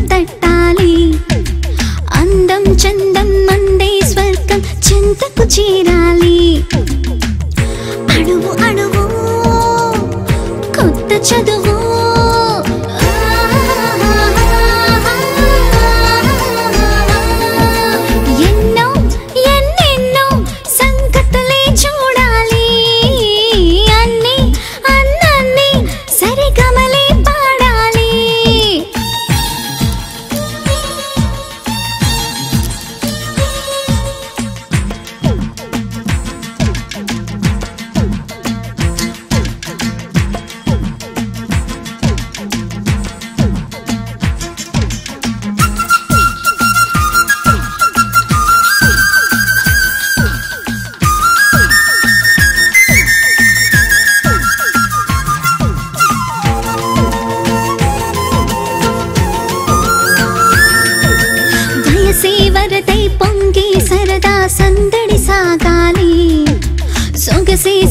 తట్టాలి. అందం చందం మందే స్వర్గం చింతకు చేరాలి. అణువు అణువు కొత్త చదువు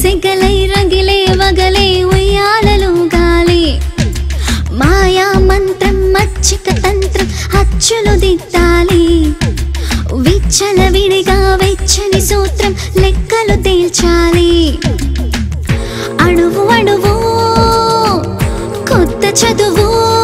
సెగలై రగిలే వగలే ఉయ్యాలలు గాలి. మాయా మంత్రం మచ్చిక తంత్రం అచ్చులు దిద్దాలి. విచ్చల విడిగా వెచ్చని సూత్రం లెక్కలు తేల్చాలి. అణువు అణువు కొత్త చదువు.